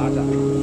发展。